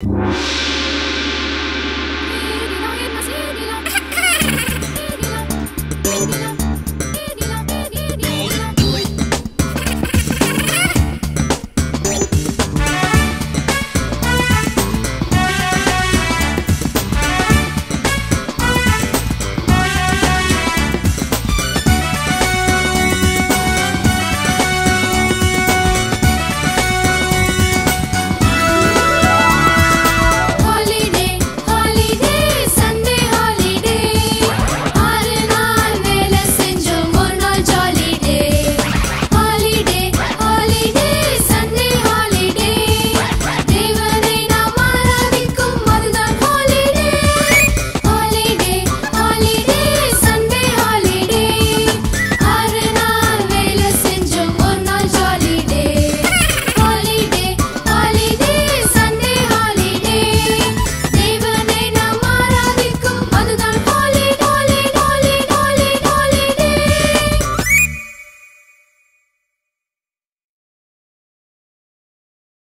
you